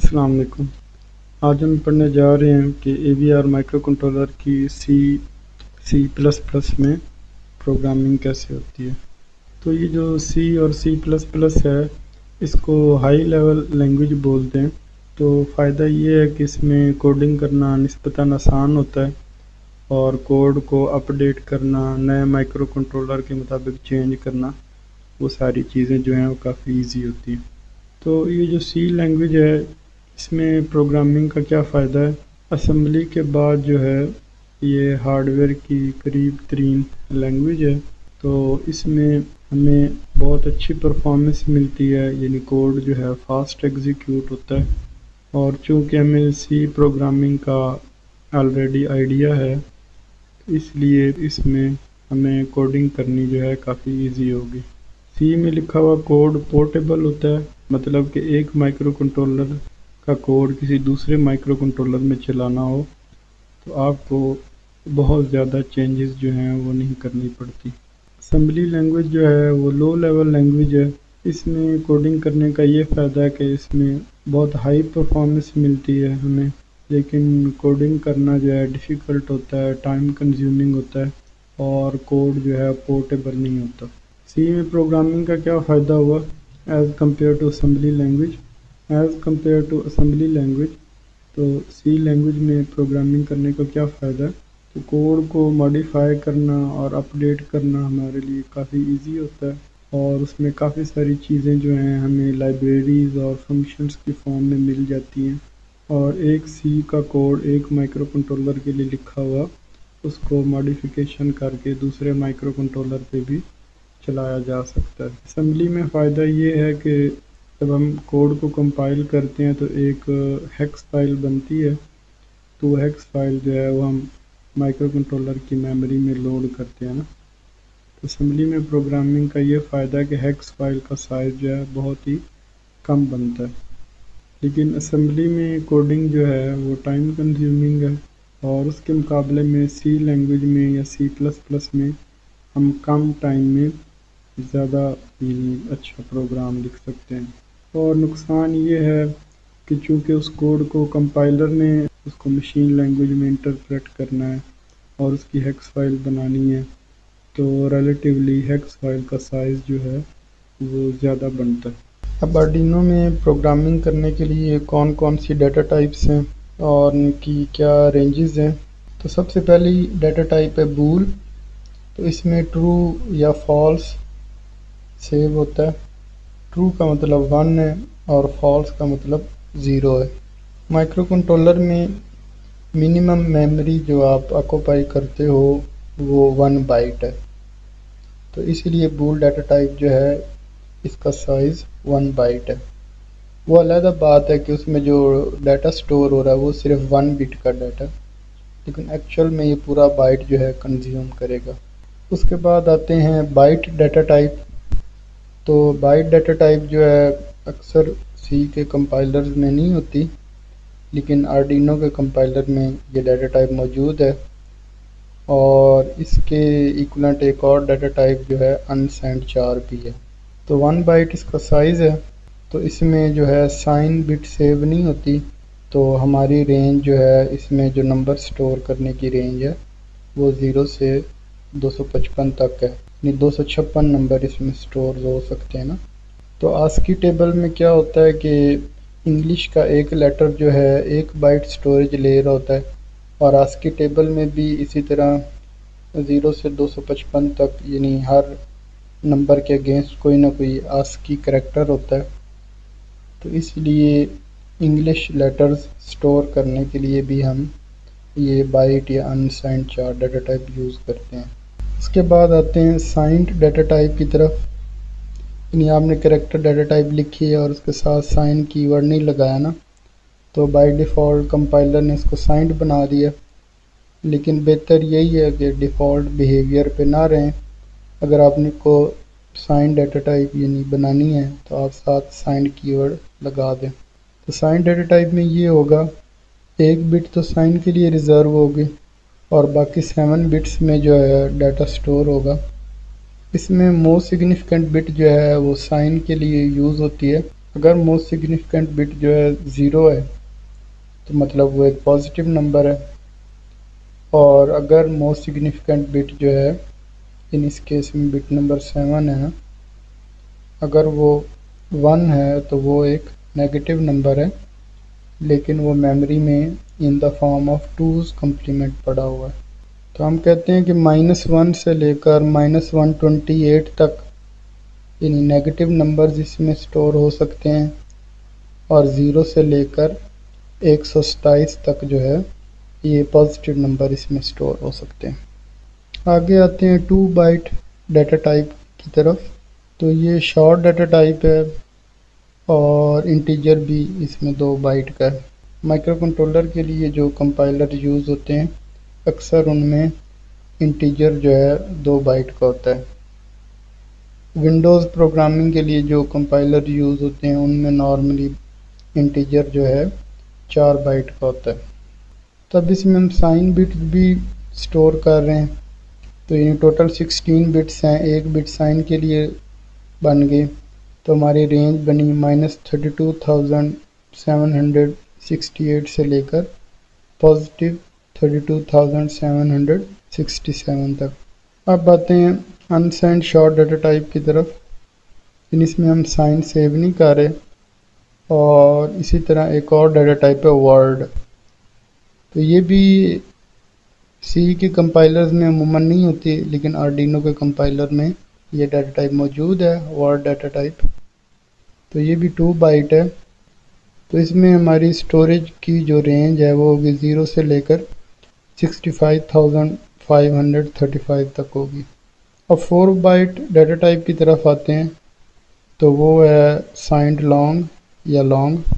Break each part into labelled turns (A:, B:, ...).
A: अस्सलाम वालेकुम। आज हम पढ़ने जा रहे हैं कि A V R micro controller की सी सी प्लस प्लस में प्रोग्रामिंग कैसे होती है। तो ये जो सी और सी प्लस प्लस है, इसको हाई लेवल लैंग्वेज बोलते हैं। तो फ़ायदा ये है कि इसमें कोडिंग करना नस्बता आसान होता है और कोड को अपडेट करना, नए माइक्रो कंट्रोलर के मुताबिक चेंज करना, वो सारी चीज़ें जो हैं वो काफ़ी इजी होती हैं। तो ये जो सी लैंग्वेज है इसमें प्रोग्रामिंग का क्या फ़ायदा है? असम्बली के बाद जो है, ये हार्डवेयर की करीब तरीन लैंग्वेज है। तो इसमें हमें बहुत अच्छी परफॉर्मेंस मिलती है। यानी कोड जो है फास्ट एग्जीक्यूट होता है। और चूँकि हमें सी प्रोग्रामिंग का ऑलरेडी आइडिया है, इसलिए इसमें हमें कोडिंग करनी जो है काफ़ी इजी होगी। सी में लिखा हुआ कोड पोर्टेबल होता है। मतलब कि एक माइक्रो कंट्रोलर का कोड किसी दूसरे माइक्रो कंट्रोलर में चलाना हो तो आपको बहुत ज़्यादा चेंजेस जो हैं वो नहीं करनी पड़ती। असम्बली लैंग्वेज जो है, वो लो लेवल लैंग्वेज है। इसमें कोडिंग करने का ये फ़ायदा है कि इसमें बहुत हाई परफॉर्मेंस मिलती है हमें। लेकिन कोडिंग करना जो है डिफ़िकल्ट होता है टाइम कंज्यूमिंग होता है, और कोड जो है पोर्टेबल नहीं होता। सी में प्रोग्रामिंग का क्या फ़ायदा हुआ as compared to assembly language as compared to assembly language तो सी लैंग्वेज में प्रोग्रामिंग करने का क्या फ़ायदा है? तो कोड को मॉडिफाई करना और अपडेट करना हमारे लिए काफ़ी इजी होता है और उसमें काफ़ी सारी चीज़ें जो हैं हमें लाइब्रेरीज़ और फ़ंक्शंस की फॉर्म में मिल जाती हैं। और एक सी का कोड एक माइक्रो कंट्रोलर के लिए लिखा हुआ, उसको मॉडिफिकेशन करके दूसरे माइक्रो कंट्रोलर पे भी चलाया जा सकता है। असम्बली में फ़ायदा ये है कि जब हम कोड को कंपाइल करते हैं तो एक हेक्स फ़ाइल बनती है। तो हेक्स फ़ाइल जो है वो हम माइक्रो कंट्रोलर की मेमोरी में लोड करते हैं ना। तो असम्बली में प्रोग्रामिंग का ये फ़ायदा कि हेक्स फ़ाइल का साइज़ जो है बहुत ही कम बनता है। लेकिन असम्बली में कोडिंग जो है वो टाइम कंज्यूमिंग है और उसके मुकाबले में सी लैंग्वेज में या सी प्लस प्लस में हम कम टाइम में ज़्यादा अच्छा प्रोग्राम लिख सकते हैं। और नुकसान ये है कि चूँकि उस कोड को कंपाइलर ने उसको मशीन लैंग्वेज में इंटरप्रेट करना है और उसकी हेक्स फ़ाइल बनानी है तो रिलेटिवली हेक्स फ़ाइल का साइज़ जो है वो ज़्यादा बनता है। अब आर्डिनो में प्रोग्रामिंग करने के लिए कौन कौन सी डाटा टाइप्स हैं और उनकी क्या रेंजेस हैं? तो सबसे पहली डाटा टाइप है बूल तो इसमें ट्रू या फॉल्स सेव होता है। ट्रू का मतलब वन है और फॉल्स का मतलब ज़ीरो है। माइक्रो कंट्रोलर में मिनिमम मेमोरी जो आप ऑक्यूपाई करते हो, वो वन बाइट है। तो इसीलिए बूल डाटा टाइप जो है, इसका साइज़ वन बाइट है। वो अलहदा बात है कि उसमें जो डाटा स्टोर हो रहा है, वो सिर्फ़ वन बिट का डाटा लेकिन एक्चुअल में ये पूरा बाइट जो है कंज्यूम करेगा। उसके बाद आते हैं बाइट डाटा टाइप तो बाइट डाटा टाइप जो है, अक्सर सी के कंपाइलर्स में नहीं होती, लेकिन आर्डिनो के कंपाइलर में ये डाटा टाइप मौजूद है। और इसके इक्वलेंट एक और डाटा टाइप जो है अनसेंड चार भी है। तो वन बाइट इसका साइज़ है तो इसमें जो है साइन बिट सेव नहीं होती तो हमारी रेंज जो है, इसमें जो नंबर स्टोर करने की रेंज है, वो ज़ीरो से 255 तक है। यानी दो सौ छप्पन नंबर इसमें स्टोर हो सकते हैं ना। तो आस्की टेबल में क्या होता है कि इंग्लिश का एक लेटर जो है, एक बाइट स्टोरेज ले रहा होता है। और आस्की टेबल में भी इसी तरह ज़ीरो से दो सौ पचपन तक, यानी हर नंबर के अगेंस्ट कोई ना कोई आस्की करेक्टर होता है। तो इसलिए इंग्लिश लेटर्स स्टोर करने के लिए भी हम ये बाइट या अनसाइंड चार डाटा टाइप यूज़ करते हैं। उसके बाद आते हैं साइंड डाटा टाइप की तरफ़। यानी आपने करेक्टर डाटा टाइप लिखी है और उसके साथ साइन कीवर्ड नहीं लगाया ना तो बाय डिफ़ॉल्ट कंपाइलर ने इसको साइंड बना दिया। लेकिन बेहतर यही है कि डिफ़ॉल्ट बिहेवियर पे ना रहें। अगर आपने को साइन डाटा टाइप यानी बनानी है तो आप साथ साइन कीवर्ड लगा दें। तो साइन डाटा टाइप में ये होगा, एक बिट तो साइन के लिए रिज़र्व होगी। और बाकी सेवन बिट्स में जो है डाटा स्टोर होगा। इसमें मोस्ट सिग्निफिकेंट बिट जो है वो साइन के लिए यूज़ होती है। अगर मोस्ट सिग्निफिकेंट बिट जो है ज़ीरो है तो मतलब वो एक पॉजिटिव नंबर है। और अगर मोस्ट सिग्निफिकेंट बिट जो है इन इस केस में बिट नंबर सेवन है, अगर वो वन है तो वो एक नेगेटिव नंबर है। लेकिन वो मेमोरी में in the form of two's complement पड़ा हुआ है। तो हम कहते हैं कि माइनस वन से लेकर माइनस वन ट्वेंटी एट तक यानी नेगेटिव नंबर्स इसमें स्टोर हो सकते हैं और ज़ीरो से लेकर एक सौ सताईस तक जो है, ये पॉजिटिव नंबर इसमें स्टोर हो सकते हैं। आगे आते हैं टू बाइट डाटा टाइप की तरफ़। तो ये शॉर्ट डाटा टाइप है और इंटीजर भी इसमें दो बाइट का है। माइक्रो कंट्रोलर के लिए जो कंपाइलर यूज़ होते हैं, अक्सर उनमें इंटीजर जो है, दो बाइट का होता है। विंडोज़ प्रोग्रामिंग के लिए जो कंपाइलर यूज़ होते हैं, उनमें नॉर्मली इंटीजर जो है, चार बाइट का होता है। तब इसमें हम साइन बिट भी स्टोर कर रहे हैं। तो ये टोटल सिक्सटीन बिट्स हैं, एक बिट साइन के लिए बन गए। तो हमारी रेंज बनी minus thirty two thousand seven hundred sixty eight से लेकर positive thirty two thousand seven hundred sixty seven तक। अब आते हैं अनसाइंड शॉर्ट डाटा टाइप की तरफ़। इसमें हम साइन सेव नहीं कर रहे और इसी तरह एक और डाटा टाइप है वर्ड तो ये भी सी के कंपाइलर्स में अमूमन नहीं होती, लेकिन आर्डिनो के कंपाइलर में ये डाटा टाइप मौजूद है वर्ड डाटा टाइप तो ये भी टू बाइट है। तो इसमें हमारी स्टोरेज की जो रेंज है वो होगी ज़ीरो से लेकर sixty five thousand five hundred thirty five तक होगी। अब फोर बाइट डाटा टाइप की तरफ़ आते हैं तो वो है साइंड लॉन्ग या लॉन्ग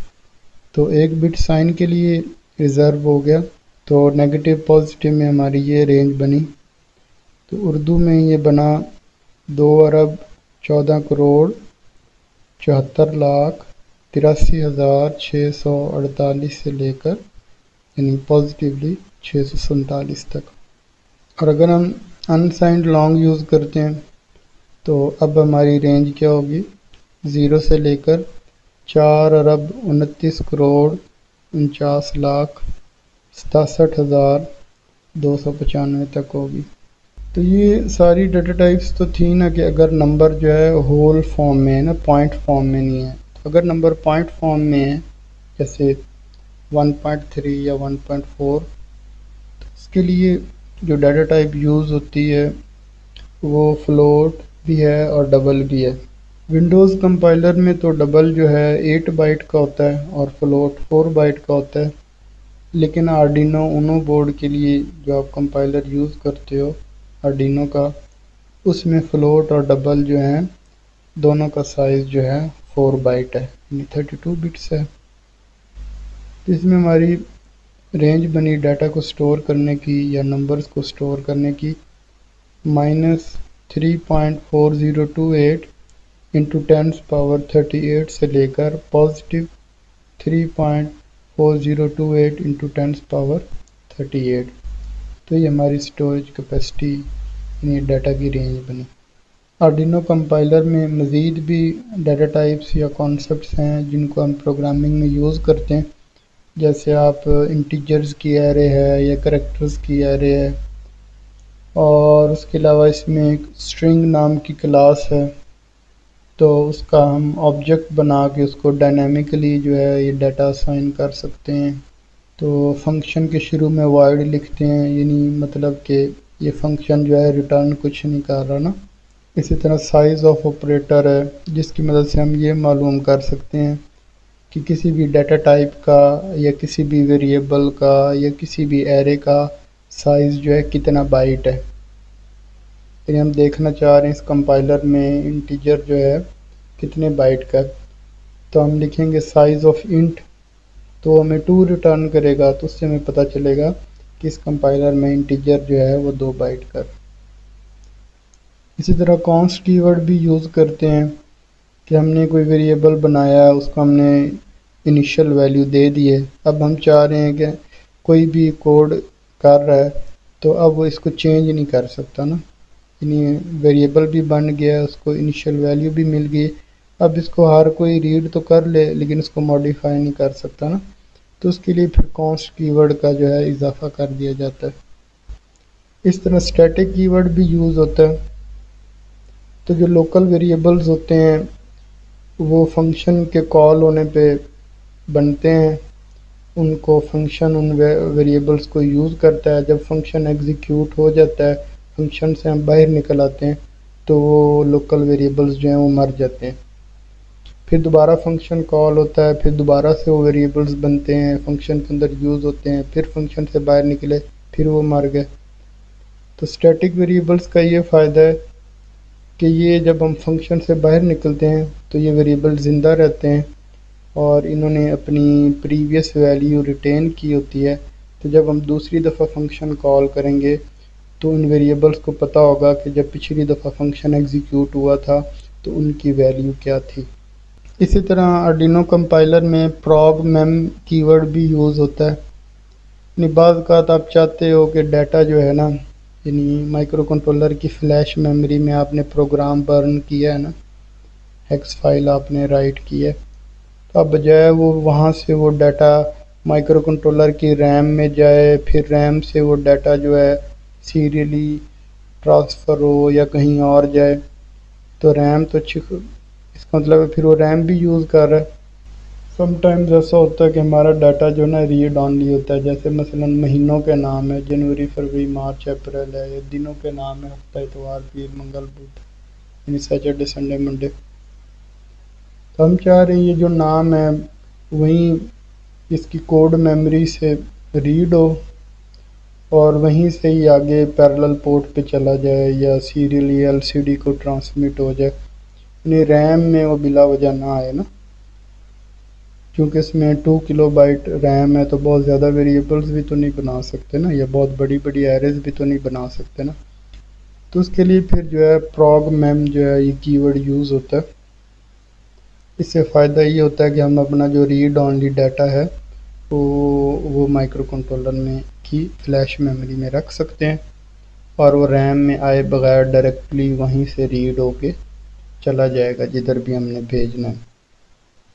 A: तो एक बिट साइन के लिए रिज़र्व हो गया तो नेगेटिव पॉजिटिव में हमारी ये रेंज बनी। तो उर्दू में ये बना दो अरब चौदह करोड़ चौहत्तर लाख तिरासी हज़ार छः सौ अड़तालीस से लेकर, यानी पॉजिटिवली छः सौ सैंतालीस तक। और अगर हम अनसाइंड लॉन्ग यूज़ करते हैं तो अब हमारी रेंज क्या होगी? ज़ीरो से लेकर चार अरब उनतीस करोड़ उनचास लाख सतासठ हज़ार दो सौ पचानवे तक होगी। तो ये सारी डाटा टाइप्स तो थी ना कि अगर नंबर जो है होल फॉर्म में है ना पॉइंट फॉर्म में नहीं है। अगर नंबर पॉइंट फॉर्म में है, जैसे 1.3 या 1.4 तो इसके लिए जो डाटा टाइप यूज़ होती है, वो फ्लोट भी है और डबल भी है। विंडोज़ कंपाइलर में तो डबल जो है एट बाइट का होता है और फ्लोट फोर बाइट का होता है। लेकिन आर्डिनो उनो बोर्ड के लिए जो आप कंपाइलर यूज़ करते हो आर्डिनो का, उसमें फ्लोट और डबल जो हैं, दोनों का साइज़ जो है फोर बाइट है, यानी थर्टी टू बिट्स है। इसमें हमारी रेंज बनी डाटा को स्टोर करने की या नंबर्स को स्टोर करने की minus three point four zero two eight into ten's power thirty eight से लेकर positive three point four zero two eight into ten's power thirty eight तो ये हमारी स्टोरेज कैपेसिटी यानी डाटा की रेंज बनी। आर्डिनो कंपाइलर में मज़ीद भी डाटा टाइप्स या कॉन्सेप्ट्स हैं जिनको हम प्रोग्रामिंग में यूज़ करते हैं। जैसे आप इंटीजर्स की एरे है या करेक्टर्स की एरे है। और उसके अलावा इसमें एक स्ट्रिंग नाम की क्लास है। तो उसका हम ऑब्जेक्ट बना के उसको डायनामिकली जो है ये डाटा असाइन कर सकते हैं। तो फ़ंक्शन के शुरू में वाइड लिखते हैं, यानी मतलब कि ये फ़ंक्शन जो है रिटर्न कुछ नहीं कर रहा ना। इसी तरह साइज़ ऑफ़ ऑपरेटर है, जिसकी मदद से हम ये मालूम कर सकते हैं कि किसी भी डाटा टाइप का या किसी भी वेरिएबल का या किसी भी एरे का साइज़ जो है कितना बाइट है। यानी हम देखना चाह रहे हैं इस कंपाइलर में इंटीजर जो है कितने बाइट का तो हम लिखेंगे साइज़ ऑफ़ इंट तो हमें टू रिटर्न करेगा तो उससे हमें पता चलेगा कि इस कंपाइलर में इंटीजर जो है वो दो बाइट का इसी तरह कॉन्स्ट कीवर्ड भी यूज़ करते हैं कि हमने कोई वेरिएबल बनाया है उसको हमने इनिशियल वैल्यू दे दिए अब हम चाह रहे हैं कि कोई भी कोड कर रहा है तो अब वो इसको चेंज नहीं कर सकता ना। यानी वेरिएबल भी बन गया, उसको इनिशियल वैल्यू भी मिल गई। अब इसको हर कोई रीड तो कर ले, लेकिन इसको मॉडिफाई नहीं कर सकता ना। तो उसके लिए फिर कॉन्स्ट कीवर्ड का जो है इजाफा कर दिया जाता है। इस तरह स्टैटिक कीवर्ड भी यूज़ होता है। तो जो लोकल वेरिएबल्स होते हैं, वो फ़ंक्शन के कॉल होने पे बनते हैं। उनको फ़ंक्शन उन वेरिएबल्स को यूज़ करता है। जब फ़ंक्शन एग्जीक्यूट हो जाता है फ़ंक्शन से हम बाहर निकल आते हैं तो वो लोकल वेरिएबल्स जो हैं, वो मर जाते हैं। फिर दोबारा फ़ंक्शन कॉल होता है, फिर दोबारा से वो वेरिएबल्स बनते हैं फ़ंक्शन के अंदर यूज़ होते हैं, फिर फ़ंक्शन से बाहर निकले, फिर वो मर गए। तो स्टैटिक वेरिएबल्स का ये फ़ायदा है कि ये जब हम फ़ंक्शन से बाहर निकलते हैं तो ये वेरिएबल ज़िंदा रहते हैं और इन्होंने अपनी प्रीवियस वैल्यू रिटेन की होती है। तो जब हम दूसरी दफ़ा फ़ंक्शन कॉल करेंगे तो उन वेरिएबल्स को पता होगा कि जब पिछली दफ़ा फ़ंक्शन एग्जीक्यूट हुआ था तो उनकी वैल्यू क्या थी। इसी तरह अर्डिनो कंपाइलर में प्रॉग मेम कीवर्ड भी यूज़ होता है। यानी बाज़ का आप चाहते हो कि डाटा जो है ना यानी माइक्रो कंट्रोलर की फ्लैश मेमोरी में आपने प्रोग्राम बर्न किया है ना हेक्स फ़ाइल आपने राइट की है। तो अब बजाय वो वहाँ से वो डाटा माइक्रो कंट्रोलर की रैम में जाए, फिर रैम से वो डाटा जो है सीरियली ट्रांसफ़र हो या कहीं और जाए तो रैम तो अच्छी इसका मतलब फिर वो रैम भी यूज़ कर रहा है। समटाइम्स ऐसा होता है कि हमारा डाटा जो ना रीड ऑनली होता है। जैसे मसलन महीनों के नाम है, जनवरी, फरवरी, मार्च, अप्रैल है, या दिनों के नाम है हफ़्ता इतवार पीर मंगल, बुध, यानी सैटरडे संडे मंडे तो हम चाह रहे हैं ये जो नाम है, वहीं इसकी कोड मेमोरी से रीड हो, और वहीं से ही आगे पैरेलल पोर्ट पे चला जाए, या सीरियली एलसीडी को ट्रांसमिट हो जाए। यानी रैम में वो बिला वजह ना आए ना। क्योंकि इसमें टू किलो बाइट रैम है तो बहुत ज़्यादा वेरिएबल्स भी तो नहीं बना सकते ना, या बहुत बड़ी बड़ी एरेज भी तो नहीं बना सकते ना। तो उसके लिए फिर जो है प्रॉग मैम जो है, ये कीवर्ड यूज़ होता है। इससे फ़ायदा ये होता है कि हम अपना जो रीड ऑनली डाटा है, वो वो माइक्रो कंट्रोलर में की फ्लैश मेमोरी में रख सकते हैं, और वो रैम में आए बगैर डायरेक्टली वहीं से रीड होके चला जाएगा, जिधर भी हमने भेजना है।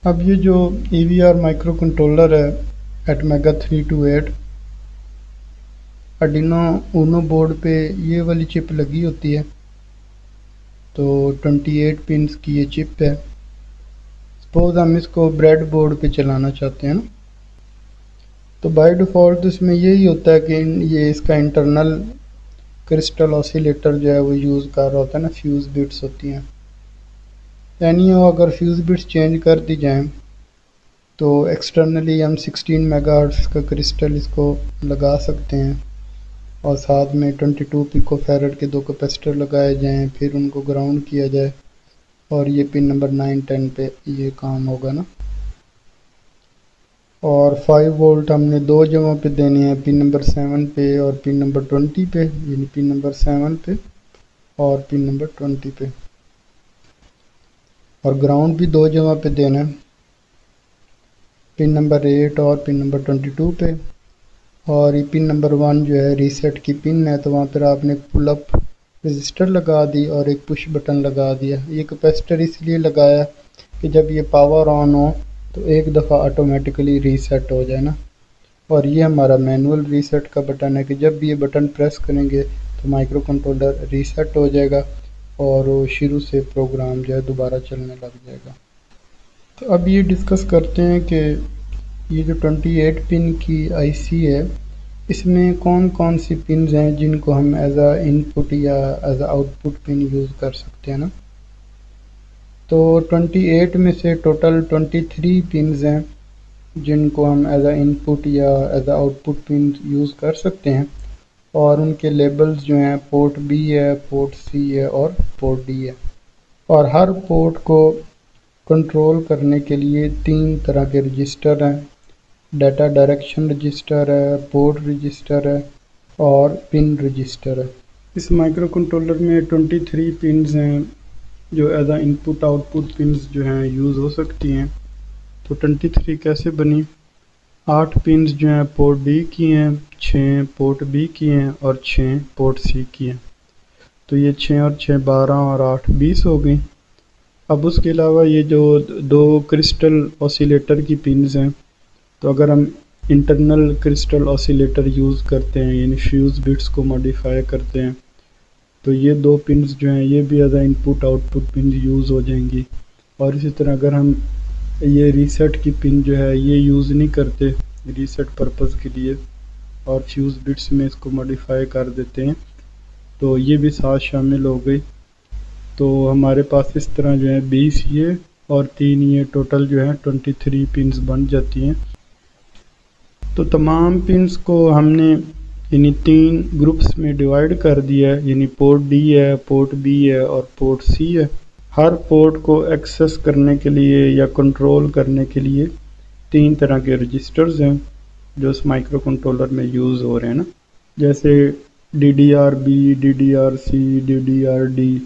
A: अब ये जो ई वी आर माइक्रो कंट्रोलर है ATmega three two eight Arduino Uno board पे ये वाली चिप लगी होती है। तो 28 पिंस की ये चिप है। सपोज़ हम इसको ब्रेड बोर्ड पे चलाना चाहते हैं ना। तो बाय डिफ़ॉल्ट इसमें यही होता है कि ये इसका इंटरनल क्रिस्टल ऑसिलेटर जो है वो यूज़ कर रहा होता है ना फ्यूज़ बिट्स होती हैं। यानी अगर फ्यूज़ बिट्स चेंज कर दी जाए तो एक्सटर्नली हम 16 मेगाहर्ट्ज़ का क्रिस्टल इसको लगा सकते हैं। और साथ में 22 पिको फेरड के दो कैपेसिटर लगाए जाएँ, फिर उनको ग्राउंड किया जाए। और ये पिन नंबर नाइन टेन पे ये काम होगा ना। और 5 वोल्ट हमने दो जगहों पे देने हैं पिन नंबर सेवन पे और पिन नंबर ट्वेंटी पे, यानी पिन नंबर सेवन पे और पिन नंबर ट्वेंटी पे। और ग्राउंड भी दो जगह पे देना है। पिन नंबर एट और पिन नंबर ट्वेंटी टू पे। और ये पिन नंबर वन जो है रीसेट की पिन है तो वहाँ पर आपने पुल अप रजिस्टर लगा दी और एक पुश बटन लगा दिया। ये कैपेसिटर इसलिए लगाया कि जब ये पावर ऑन हो तो एक दफ़ा ऑटोमेटिकली रीसेट हो जाए ना। और ये हमारा मैनुअल रीसेट का बटन है कि जब भी ये बटन प्रेस करेंगे तो माइक्रो कंट्रोलर रीसेट हो जाएगा। और शुरू से प्रोग्राम जो है दोबारा चलने लग जाएगा। तो अब ये डिस्कस करते हैं कि ये जो 28 पिन की आईसी है, इसमें कौन कौन सी पिन हैं जिनको हम एज आ इनपुट या एज आउटपुट पिन यूज़ कर सकते हैं ना? तो 28 में से टोटल 23 पिन हैं जिनको हम एज आ इनपुट या एज आउटपुट पिन यूज़ कर सकते हैं। और उनके लेबल्स जो हैं पोर्ट बी है पोर्ट सी है और पोर्ट डी है। और हर पोर्ट को कंट्रोल करने के लिए तीन तरह के रजिस्टर हैं। डाटा डायरेक्शन रजिस्टर है पोर्ट रजिस्टर है और पिन रजिस्टर है। इस माइक्रो कंट्रोलर में 23 पिन्स हैं, जो as a input output pins जो हैं यूज़ हो सकती हैं। तो 23 कैसे बनी? आठ पिन्स जो हैं, पोर्ट डी की हैं छः पोर्ट बी की हैं और छः पोर्ट सी की हैं। तो ये छः और छः बारह और आठ बीस हो गई। अब उसके अलावा ये जो दो क्रिस्टल ऑसिलेटर की पिन्स हैं तो अगर हम इंटरनल क्रिस्टल ऑसिलेटर यूज़ करते हैं, यानी फ्यूज़ बिट्स को मॉडिफाई करते हैं तो ये दो पिन्स जो हैं, ये भी as input output pin use हो जाएँगी। और इसी तरह अगर हम ये रीसेट की पिन जो है, ये यूज़ नहीं करते रीसेट पर्पज़ के लिए और फ्यूज़ बिट्स में इसको मॉडिफाई कर देते हैं। तो ये भी साथ शामिल हो गई। तो हमारे पास इस तरह जो है बीस ये और तीन ये टोटल जो है ट्वेंटी थ्री पिन्स बन जाती हैं। तो तमाम पिंस को हमने यानी तीन ग्रुप्स में डिवाइड कर दिया है। यानी पोर्ट डी है पोर्ट बी है और पोर्ट सी है। हर पोर्ट को एक्सेस करने के लिए या कंट्रोल करने के लिए तीन तरह के रजिस्टर्स हैं, जो उस माइक्रो कंट्रोलर में यूज़ हो रहे हैं ना। जैसे D D R B D D R C D D R D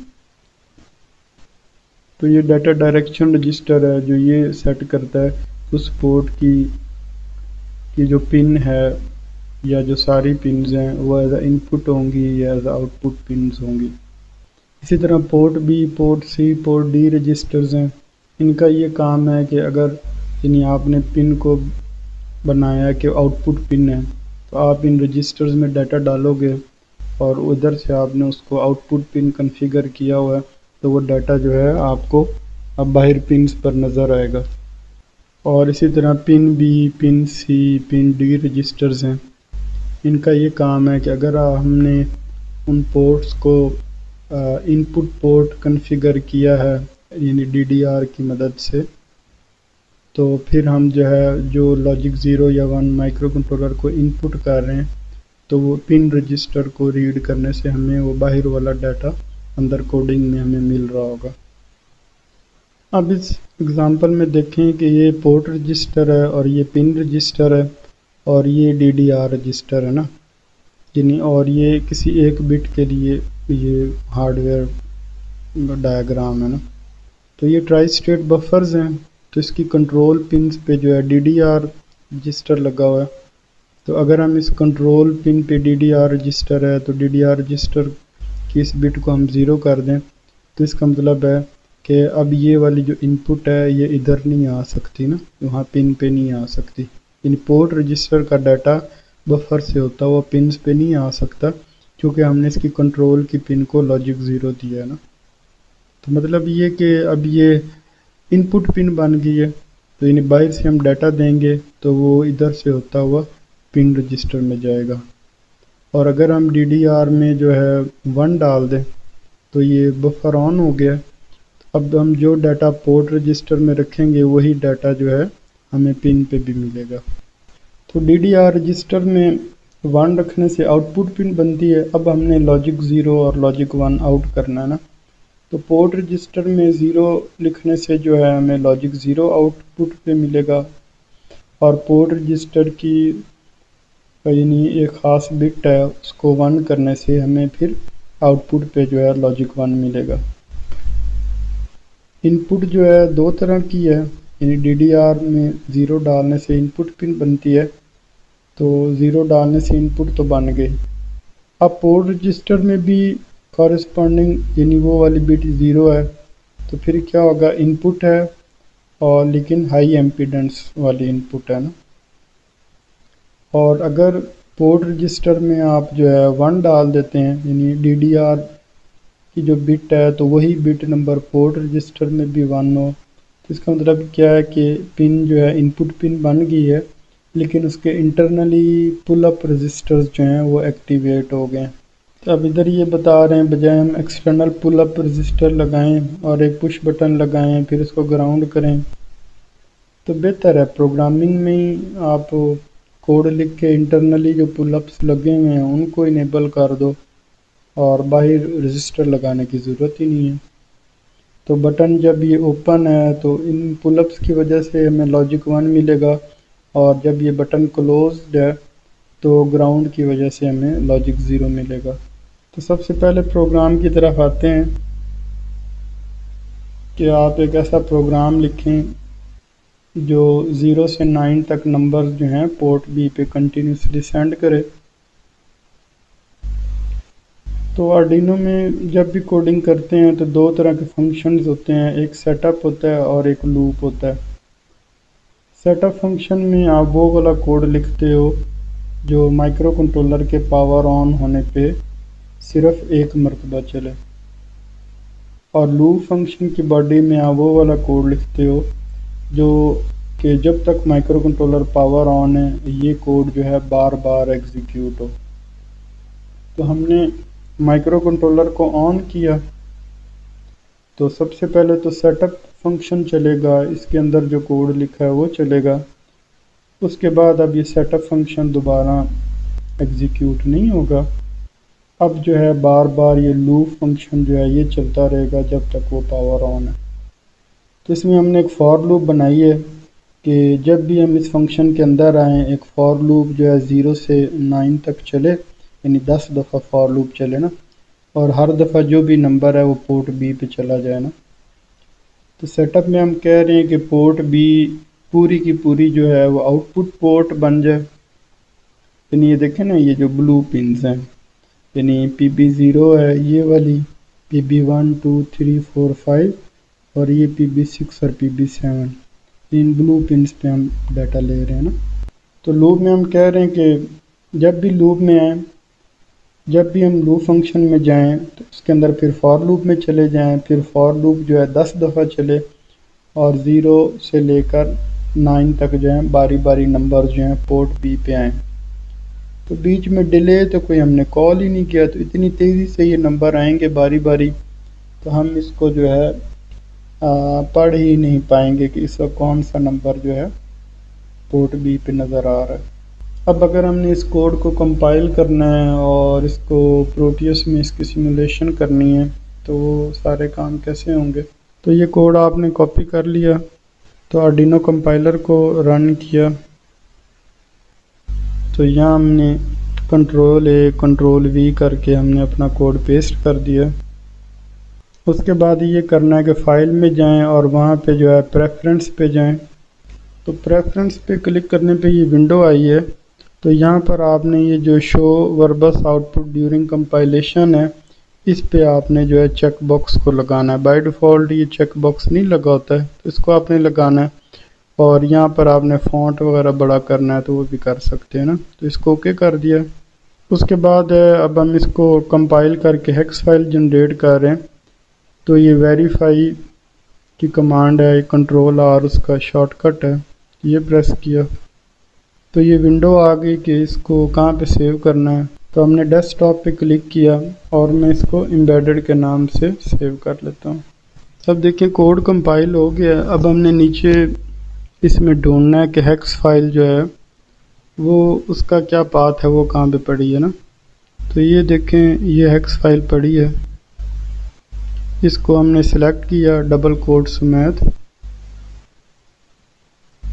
A: तो ये डाटा डायरेक्शन रजिस्टर है, जो ये सेट करता है उस पोर्ट की, कि जो पिन है या जो सारी पिन्स हैं, वो एज इनपुट होंगी या एज आउटपुट पिन्स होंगी। इसी तरह port B port C port D registers हैं। इनका ये काम है कि अगर यानी आपने पिन को बनाया कि आउटपुट पिन है तो आप इन रजिस्टर्स में डाटा डालोगे और उधर से आपने उसको आउटपुट पिन कन्फिगर किया हुआ है तो वो डाटा जो है आपको अब बाहर पिन्स पर नज़र आएगा। और इसी तरह pin B pin C pin D registers हैं। इनका ये काम है कि अगर हमने उन पोर्ट्स को इनपुट पोर्ट कन्फिगर किया है, यानी डीडीआर की मदद से। तो फिर हम जो है, जो लॉजिक ज़ीरो या वन माइक्रो कंट्रोलर को इनपुट कर रहे हैं तो वो पिन रजिस्टर को रीड करने से हमें वो बाहर वाला डाटा अंदर कोडिंग में हमें मिल रहा होगा। अब इस एग्ज़ाम्पल में देखें कि ये पोर्ट रजिस्टर है और ये पिन रजिस्टर है और ये डी डी आर रजिस्टर है ना? यानी और ये किसी एक बिट के लिए ये हार्डवेयर डायग्राम है ना। तो ये ट्राई स्टेट बफर्स हैं तो इसकी कंट्रोल पिन पे जो है डी डी आर रजिस्टर लगा हुआ है। तो अगर हम इस कंट्रोल पिन पे डी डी आर रजिस्टर है तो डी डी आर रजिस्टर की इस बिट को हम ज़ीरो कर दें। तो इसका मतलब है कि अब ये वाली जो इनपुट है, ये इधर नहीं आ सकती ना, वहाँ पिन पे नहीं आ सकती। इन पोर्ट रजिस्टर का डाटा बफर से होता हुआ पिन पे नहीं आ सकता। क्योंकि हमने इसकी कंट्रोल की पिन को लॉजिक ज़ीरो दिया है ना। तो मतलब ये कि अब ये इनपुट पिन बन गई है तो इन बाहर से हम डाटा देंगे तो वो इधर से होता हुआ पिन रजिस्टर में जाएगा। और अगर हम डीडीआर में जो है वन डाल दें तो ये बफर ऑन हो गया। अब हम जो डाटा पोर्ट रजिस्टर में रखेंगे, वही डाटा जो है हमें पिन पे भी मिलेगा। तो डीडीआर रजिस्टर में वन रखने से आउटपुट पिन बनती है। अब हमने लॉजिक ज़ीरो और लॉजिक वन आउट करना है ना। तो पोर्ट रजिस्टर में ज़ीरो लिखने से जो है हमें लॉजिक ज़ीरो आउटपुट पे मिलेगा। और पोर्ट रजिस्टर की यानी एक ख़ास बिट है, उसको वन करने से हमें फिर आउटपुट पे जो है लॉजिक वन मिलेगा। इनपुट जो है दो तरह की है। यानी डीडीआर में ज़ीरो डालने से इनपुट पिन बनती है। तो ज़ीरो डालने से इनपुट तो बन गई। अब पोर्ट रजिस्टर में भी कॉरस्पॉन्डिंग यानी वो वाली बिट ज़ीरो है तो फिर क्या होगा? इनपुट है और लेकिन हाई एम्पीडेंस वाली इनपुट है ना। और अगर पोर्ट रजिस्टर में आप जो है वन डाल देते हैं, यानी डीडीआर की जो बिट है तो वही बिट नंबर पोर्ट रजिस्टर में भी वन हो। तो इसका मतलब क्या है कि पिन जो है इनपुट पिन बन गई है। लेकिन उसके इंटरनली पुल अप रजिस्टर्स जो हैं, वो एक्टिवेट हो गए। तो अब इधर ये बता रहे हैं, बजाय हम एक्सटर्नल पुल अप रजिस्टर लगाएँ और एक पुश बटन लगाएँ, फिर उसको ग्राउंड करें। तो बेहतर है प्रोग्रामिंग में आप कोड लिख के इंटरनली जो पुल अप्स लगे हुए हैं, उनको इनेबल कर दो और बाहर रजिस्टर लगाने की ज़रूरत ही नहीं है। तो बटन जब ये ओपन है तो इन पुलअप्स की वजह से हमें लॉजिक वन मिलेगा। और जब ये बटन क्लोज है तो ग्राउंड की वजह से हमें लॉजिक ज़ीरो मिलेगा। तो सबसे पहले प्रोग्राम की तरफ़ आते हैं कि आप एक ऐसा प्रोग्राम लिखें जो ज़ीरो से नाइन तक नंबर जो हैं पोर्ट बी पे कंटिन्यूसली सेंड करे। तो आर्डिनो में जब भी कोडिंग करते हैं तो दो तरह के फ़ंक्शंस होते हैं, एक सेटअप होता है और एक लूप होता है। सेटअप फ़ंक्शन में आप वो वाला कोड लिखते हो जो माइक्रो कंट्रोलर के पावर ऑन होने पे सिर्फ़ एक मरतबा चले। और लूप फ़ंक्शन की बॉडी में आप वो वाला कोड लिखते हो जो कि जब तक माइक्रो कंट्रोलर पावर ऑन है, ये कोड जो है बार बार एग्जीक्यूट हो। तो हमने माइक्रो कंट्रोलर को ऑन किया। तो सबसे पहले तो सेटअप फ़ंक्शन चलेगा, इसके अंदर जो कोड लिखा है वो चलेगा। उसके बाद अब ये सेटअप फ़ंक्शन दोबारा एग्जीक्यूट नहीं होगा। अब जो है बार बार ये लूप फ़ंक्शन जो है, ये चलता रहेगा जब तक वो पावर ऑन है। तो इसमें हमने एक फॉर लूप बनाई है कि जब भी हम इस फ़ंक्शन के अंदर आएँ, एक फॉर लूप जो है ज़ीरो से नाइन तक चले, यानी दस दफ़ा फॉर लूप चले ना, और हर दफ़ा जो भी नंबर है वो पोर्ट बी पे चला जाए ना। तो सेटअप में हम कह रहे हैं कि पोर्ट बी पूरी की पूरी जो है वो आउटपुट पोर्ट बन जाए। यानी ये देखें ना, ये जो ब्लू पिंस हैं, यानी पी बी ज़ीरो है ये वाली P B one two three four five और ये पी बी सिक्स और पी बी सेवन इन ब्लू पिंस पे हम डाटा ले रहे हैं ना। तो लूप में हम कह रहे हैं कि जब भी लूप में आए जब भी हम लूप फ़ंक्शन में जाएँ तो उसके अंदर फिर फॉर लूप में चले जाएँ फिर फॉर लूप जो है दस दफ़ा चले और ज़ीरो से लेकर नाइन तक जो है बारी बारी नंबर जो हैं पोर्ट बी पे आएँ। तो बीच में डिले तो कोई हमने कॉल ही नहीं किया तो इतनी तेज़ी से ये नंबर आएँगे बारी बारी तो हम इसको जो है आ, पढ़ ही नहीं पाएँगे कि इसका कौन सा नंबर जो है पोर्ट बी पे नज़र आ रहा है। अब अगर हमने इस कोड को कंपाइल करना है और इसको प्रोटियस में इसकी सिमुलेशन करनी है तो सारे काम कैसे होंगे? तो ये कोड आपने कॉपी कर लिया। तो आर्डिनो कंपाइलर को रन किया। तो यहाँ हमने कंट्रोल ए कंट्रोल वी करके हमने अपना कोड पेस्ट कर दिया। उसके बाद ये करना है कि फ़ाइल में जाएँ और वहाँ पे जो है प्रेफरेंस पे जाएँ। तो प्रेफरेंस पे क्लिक करने पे ये विंडो आई है। तो यहाँ पर आपने ये जो show verbose output during compilation है, इस पे आपने जो है चेक बॉक्स को लगाना है। बाय डिफ़ॉल्ट ये चेक बॉक्स नहीं लगा होता है तो इसको आपने लगाना है। और यहाँ पर आपने फ़ॉन्ट वगैरह बड़ा करना है तो वो भी कर सकते हैं ना। तो इसको ओके कर दिया। उसके बाद अब हम इसको कंपाइल करके हेक्स फ़ाइल जनरेट कर रहे हैं। तो ये वेरीफाई की कमांड है कंट्रोल आर उसका शॉर्टकट है। ये प्रेस किया। तो ये विंडो आ गई कि इसको कहाँ पे सेव करना है। तो हमने डेस्कटॉप पे क्लिक किया और मैं इसको एम्बेडेड के नाम से सेव कर लेता हूँ। अब देखिए कोड कंपाइल हो गया। अब हमने नीचे इसमें ढूंढना है कि हेक्स फ़ाइल जो है, वो उसका क्या पाथ है, वो कहाँ पे पड़ी है ना? तो ये देखें, ये हेक्स फ़ाइल पड़ी है। इसको हमने सेलेक्ट किया डबल कोड समेत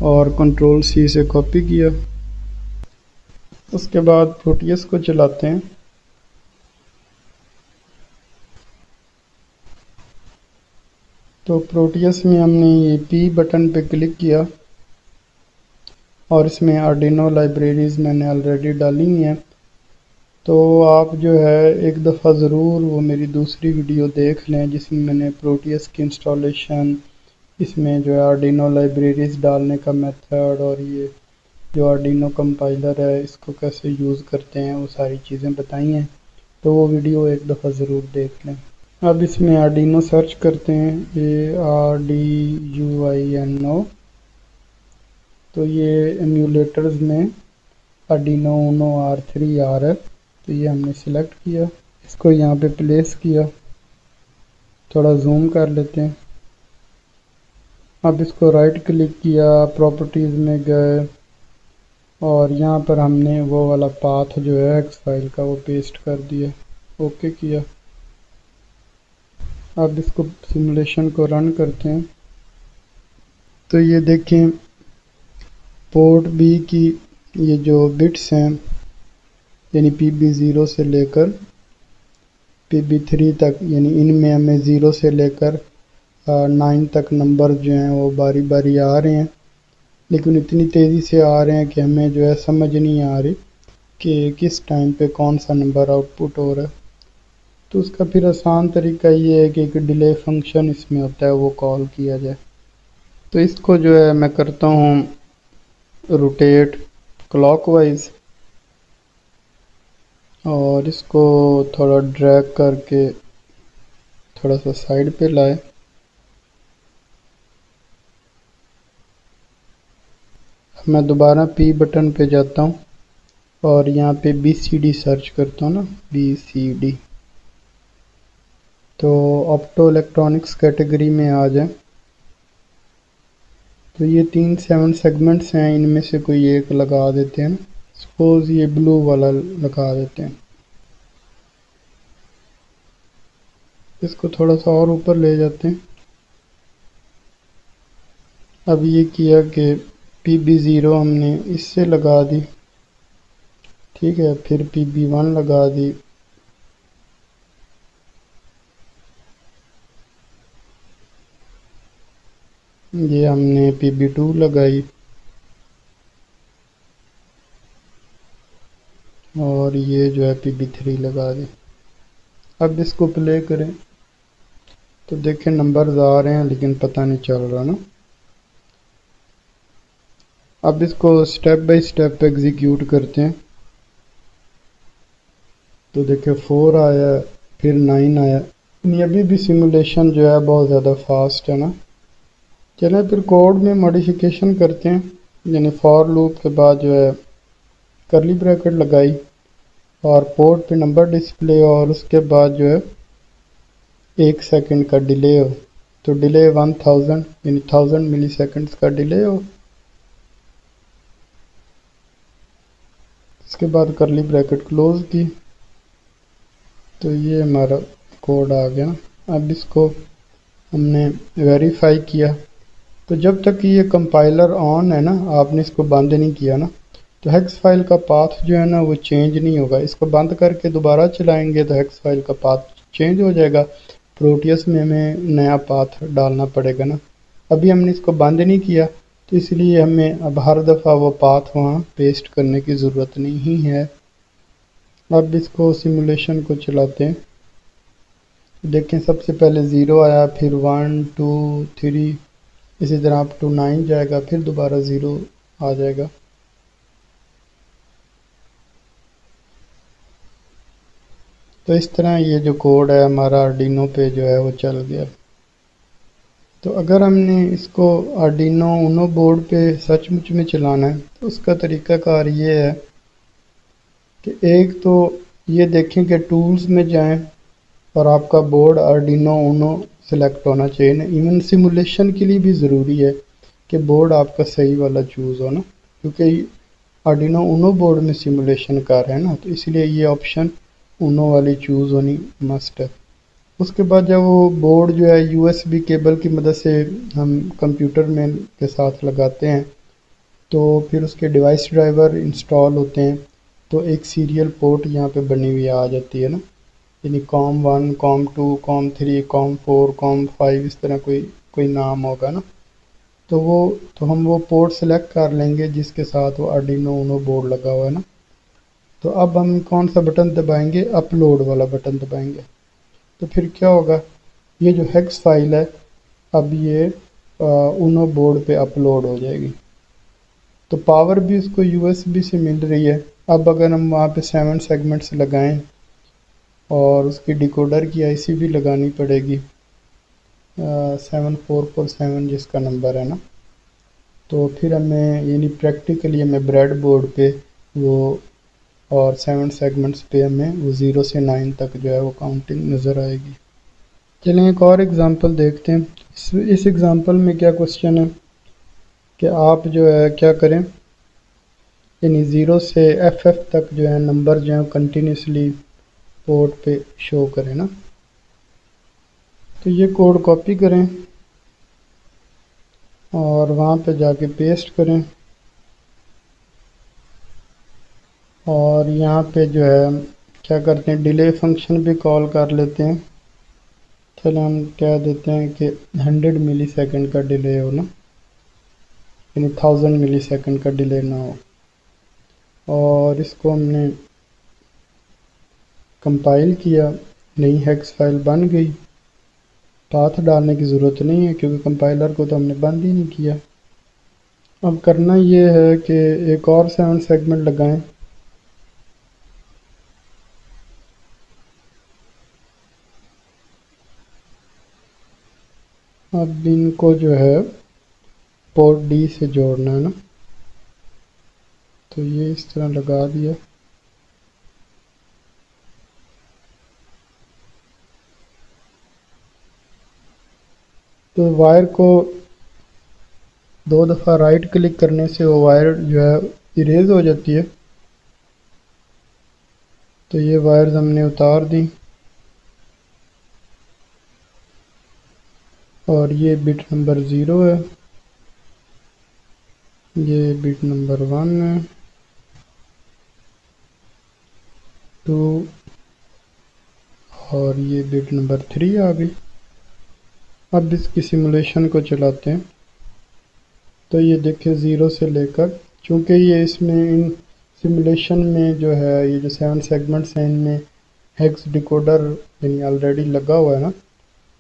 A: और कंट्रोल सी से कॉपी किया। उसके बाद प्रोटियस को चलाते हैं। तो प्रोटियस में हमने ये पी बटन पे क्लिक किया और इसमें आर्डिनो लाइब्रेरीज़ मैंने ऑलरेडी डाली हैं। तो आप जो है एक दफ़ा ज़रूर वो मेरी दूसरी वीडियो देख लें जिसमें मैंने प्रोटियस की इंस्टॉलेशन इसमें जो है आर्डिनो लाइब्रेरीज़ डालने का मेथड और ये जो आर्डिनो कंपाइलर है, इसको कैसे यूज़ करते हैं, वो सारी चीज़ें बताई हैं। तो वो वीडियो एक दफ़ा ज़रूर देख लें। अब इसमें आर्डिनो सर्च करते हैं। A R D U I N O तो ये एम्यूलेटर्स में Arduino Uno R three R है। तो ये हमने सिलेक्ट किया। इसको यहाँ पे प्लेस किया। थोड़ा जूम कर लेते हैं। अब इसको राइट क्लिक किया प्रॉपर्टीज़ में गए, और यहाँ पर हमने वो वाला पाथ जो है एक्स फ़ाइल का वो पेस्ट कर दिया। ओके किया। अब इसको सिमुलेशन को रन करते हैं। तो ये देखें पोर्ट बी की ये जो बिट्स हैं, यानी पी बी ज़ीरो से लेकर पी बी थ्री तक, यानी इनमें हमें ज़ीरो से लेकर नाइन तक नंबर जो हैं वो बारी बारी आ रहे हैं। लेकिन इतनी तेज़ी से आ रहे हैं कि हमें जो है समझ नहीं आ रही कि किस टाइम पे कौन सा नंबर आउटपुट हो रहा है। तो उसका फिर आसान तरीका ये है कि एक डिले फ़ंक्शन इसमें होता है, वो कॉल किया जाए। तो इसको जो है मैं करता हूँ रोटेट क्लॉकवाइज और इसको थोड़ा ड्रैग करके थोड़ा सा साइड पे लाए। मैं दोबारा पी बटन पे जाता हूँ और यहाँ पे बी सी डी सर्च करता हूँ ना बी सी डी तो ऑप्टो इलेक्ट्रॉनिक्स कैटेगरी में आ जाए। तो ये तीन सेवन सेगमेंट्स हैं, इनमें से कोई एक लगा देते हैं। सपोज़ ये ब्लू वाला लगा देते हैं। इसको थोड़ा सा और ऊपर ले जाते हैं। अब ये किया कि पी बी ज़ीरो हमने इससे लगा दी। ठीक है, फिर पी बी वन लगा दी। ये हमने पी बी टू लगाई। और ये जो है पी बी थ्री लगा दी। अब इसको प्ले करें। तो देखें नंबर्स आ रहे हैं, लेकिन पता नहीं चल रहा ना। अब इसको स्टेप बाय स्टेप एग्जीक्यूट करते हैं। तो देखें फोर आया, फिर नाइन आया। अभी भी सिमुलेशन जो है, बहुत ज़्यादा फास्ट है ना। चलें, फिर कोड में मॉडिफिकेशन करते हैं। यानी फॉर लूप के बाद जो है करली ब्रैकेट लगाई और पोर्ट पे नंबर डिस्प्ले और उसके बाद जो है, एक सेकंड का डिले हो। तो डिले वन थाउज़ेंड यानी थाउज़ेंड मिली का डिले हो। इसके बाद करली ब्रैकेट क्लोज की। तो ये हमारा कोड आ गया। अब इसको हमने वेरीफाई किया। तो जब तक ये कंपाइलर ऑन है ना, आपने इसको बंद नहीं किया ना तो हेक्स फ़ाइल का पाथ जो है ना, वो चेंज नहीं होगा। इसको बंद करके दोबारा चलाएँगे तो हेक्स फ़ाइल का पाथ चेंज हो जाएगा। प्रोटियस में हमें नया पाथ डालना पड़ेगा ना। अभी हमने इसको बंद नहीं किया। तो इसलिए हमें अब हर दफ़ा वो पाथ वहाँ पेस्ट करने की ज़रूरत नहीं है। अब इसको सिमुलेशन को चलाते हैं। देखें, सबसे पहले ज़ीरो आया, फिर वन टू थ्री इसी तरह अप टू नाइन जाएगा, फिर दोबारा ज़ीरो आ जाएगा। तो इस तरह ये जो कोड है, हमारा आर्डिनो पे जो है वो चल गया। तो अगर हमने इसको आर्डिनो उनो बोर्ड पे सचमुच में चलाना है तो उसका तरीकाकार ये है कि एक तो ये देखें कि टूल्स में जाएँ और आपका बोर्ड आर्डिनो उनो सेलेक्ट होना चाहिए। ना इवन सिमुलेशन के लिए भी ज़रूरी है कि बोर्ड आपका सही वाला चूज़ हो ना, क्योंकि आर्डिनो उनो बोर्ड में सिमुलेशन कर रहे हैं ना तो इसलिए ये ऑप्शन उनो वाली चूज़ होनी मस्ट है। उसके बाद जब वो बोर्ड जो है यूएसबी केबल की मदद से हम कंप्यूटर में के साथ लगाते हैं तो फिर उसके डिवाइस ड्राइवर इंस्टॉल होते हैं तो एक सीरियल पोर्ट यहाँ पे बनी हुई आ जाती है ना? यानी COM one, COM two, COM three, COM four, COM five, इस तरह कोई कोई नाम होगा ना? तो वो तो हम वो पोर्ट सेलेक्ट कर लेंगे जिसके साथ वो अर्डिनो उनो बोर्ड लगा हुआ है ना? तो अब हम कौन सा बटन दबाएँगे? अपलोड वाला बटन दबाएँगे। तो फिर क्या होगा? ये जो हेक्स फ़ाइल है, अब ये उनो बोर्ड पे अपलोड हो जाएगी। तो पावर भी उसको यूएसबी से मिल रही है। अब अगर हम वहाँ पे सेवन सेगमेंट्स लगाएँ, और उसकी डिकोडर की आईसी भी लगानी पड़ेगी सेवन फोर फोर सेवन जिसका नंबर है ना। तो फिर हमें, यानी प्रैक्टिकली हमें ब्रेड बोर्ड पे वो और सेवन सेगमेंट्स पे हमें वो ज़ीरो से नाइन तक जो है वो काउंटिंग नज़र आएगी। चलिए एक और एग्ज़ाम्पल देखते हैं। इस इस एग्ज़ाम्पल में क्या क्वेश्चन है? कि आप जो है क्या करें? यानी ज़ीरो से एफ़ एफ़ तक जो है नंबर जो है कंटिन्यूसली पोर्ट पे शो करें ना। तो ये कोड कॉपी करें और वहाँ पे जाके पेस्ट करें। और यहाँ पे जो है, क्या करते हैं डिले फ़ंक्शन भी कॉल कर लेते हैं। चलो हम कह देते हैं कि 100 मिली सेकेंड का डिले हो ना। यानी थाउज़ेंड मिली सेकेंड का डिले ना हो। और इसको हमने कंपाइल किया। नई हेक्स फ़ाइल बन गई। पाथ डालने की ज़रूरत नहीं है, क्योंकि कंपाइलर को तो हमने बंद ही नहीं किया। अब करना ये है कि एक और सेवन सेगमेंट लगाएँ। अब इनको जो है पोर्ट डी से जोड़ना है ना? तो ये इस तरह लगा दिया। तो वायर को दो दफ़ा राइट क्लिक करने से वो वायर जो है इरेज हो जाती है। तो ये वायर्स हमने उतार दी। और ये बिट नंबर ज़ीरो है। ये बिट नंबर वन है। टू और ये बिट नंबर थ्री आ गई। अब इसकी सिमुलेशन को चलाते हैं। तो ये देखें ज़ीरो से लेकर, चूँकि ये इसमें इन सिमुलेशन में जो है, ये जो सेवन सेगमेंट्स हैं, इनमें हेक्स डिकोडर यानी ऑलरेडी लगा हुआ है ना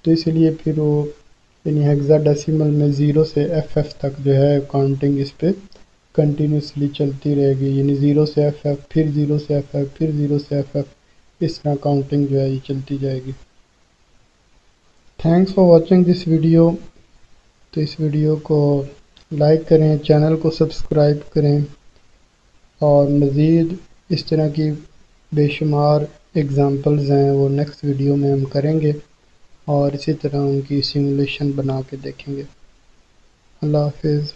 A: तो इसलिए फिर वो यानी हेक्साडेसिमल में ज़ीरो से एफ़ एफ़ तक जो है काउंटिंग इस पर कंटिन्यूसली चलती रहेगी। यानी ज़ीरो से एफ़ एफ़ फिर ज़ीरो से एफ़ एफ़ फिर ज़ीरो से एफ़ एफ़ इस तरह काउंटिंग जो है ये चलती जाएगी। Thanks for watching this video तो इस वीडियो को लाइक करें चैनल को सब्सक्राइब करें और मज़ीद इस तरह की बेशुमार एग्ज़ाम्पल्स हैं वो नेक्स्ट वीडियो में हम करेंगे। और इसी तरह उनकी सिमुलेशन बना के देखेंगे। अल्लाह हाफिज़।